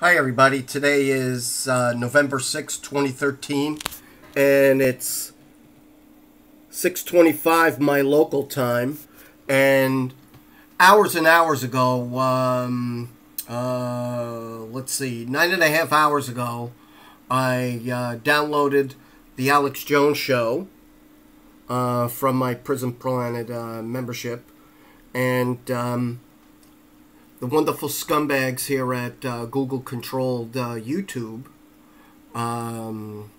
Hi everybody, today is uh, November 6, 2013, and it's 6.25 my local time, and hours and hours ago, um, uh, let's see, nine and a half hours ago, I uh, downloaded the Alex Jones Show uh, from my Prison Planet uh, membership, and... Um, the wonderful scumbags here at uh, Google controlled uh, YouTube um,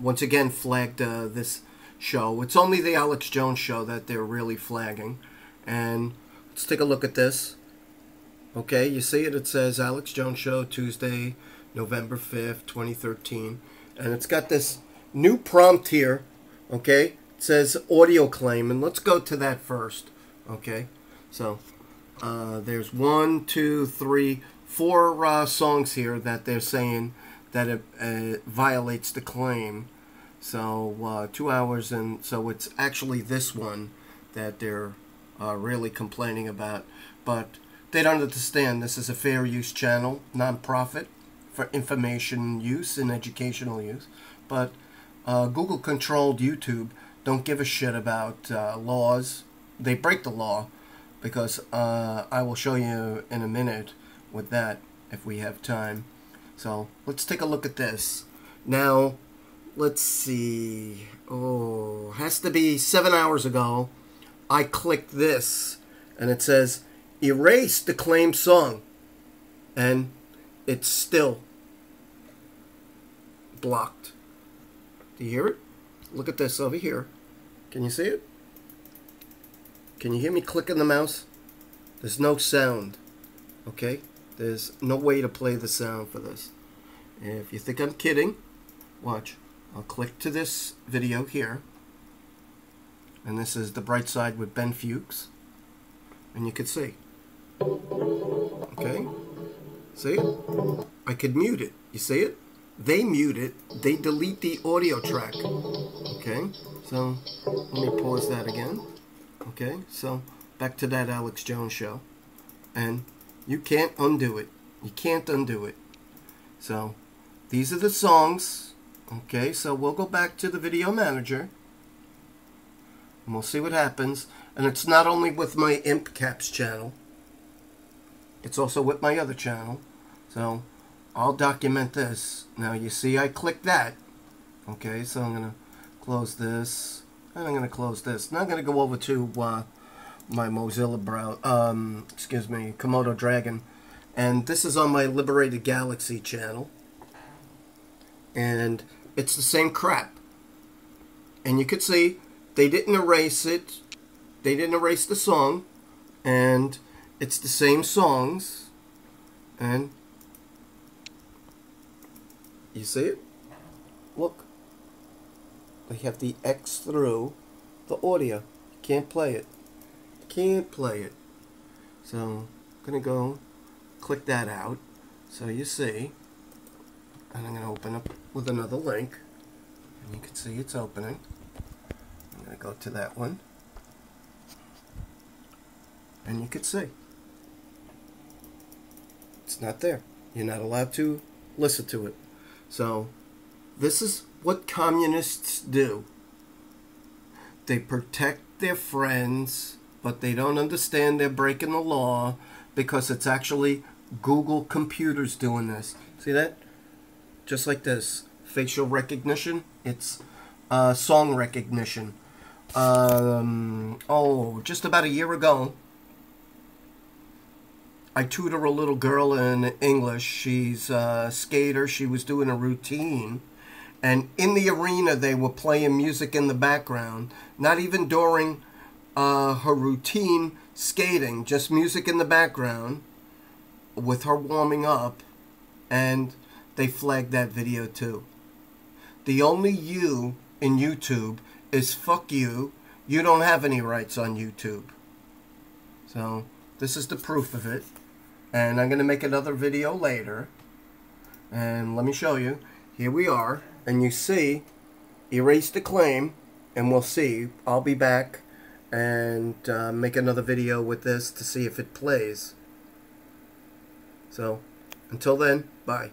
once again flagged uh, this show. It's only the Alex Jones show that they're really flagging. And let's take a look at this. Okay, you see it? It says Alex Jones Show, Tuesday, November 5th, 2013. And it's got this new prompt here. Okay, it says audio claim. And let's go to that first. Okay, so uh, there's one, two, three, four uh, songs here that they're saying that it uh, violates the claim. So uh, two hours, and so it's actually this one that they're uh, really complaining about. But they don't understand this is a fair use channel, non-profit for information use and educational use. But Google controlled YouTube don't give a shit about laws. They break the law because uh, I will show you in a minute with that if we have time. So let's take a look at this. Now, let's see. Oh, has to be seven hours ago. I clicked this and it says erase the claim song. And it's still blocked. Do you hear it? Look at this over here. Can you see it? Can you hear me clicking the mouse? There's no sound. Okay? There's no way to play the sound for this. If you think I'm kidding, watch. I'll click to this video here. And this is The Bright Side with Ben Fuchs. And you can see. Okay? See? I could mute it. You see it? They mute it. They delete the audio track. Okay? So, let me pause that again. Okay, so back to that Alex Jones show. And you can't undo it. You can't undo it. So these are the songs. Okay, so we'll go back to the video manager. And we'll see what happens. And it's not only with my Imp Caps channel. It's also with my other channel. So I'll document this. Now you see I click that. Okay, so I'm going to close this. And I'm going to close this. Now I'm going to go over to uh, my Mozilla browser, um, excuse me, Comodo Dragon. And this is on my Liberated Galaxy channel. And it's the same crap. And you could see they didn't erase it. They didn't erase the song. And it's the same songs. And you see it? Look. They have the X through the audio. Can't play it. Can't play it. So I'm going to go click that out. So you see. And I'm going to open up with another link. And you can see it's opening. I'm going to go to that one. And you can see. It's not there. You're not allowed to listen to it. So this is what communists do. They protect their friends, but they don't understand they're breaking the law because it's actually Google computers doing this. See that? Just like this. Facial recognition. It's uh, song recognition. Um, oh, just about a year ago, I tutor a little girl in English. She's a skater. She was doing a routine and in the arena they were playing music in the background not even during uh, her routine skating just music in the background with her warming up and they flagged that video too. The only you in youtube is fuck you. You don't have any rights on youtube. So this is the proof of it. And i'm going to make another video later. And let me show you here we are and you see erase the claim and we'll see I'll be back and uh, make another video with this to see if it plays so Until then, bye.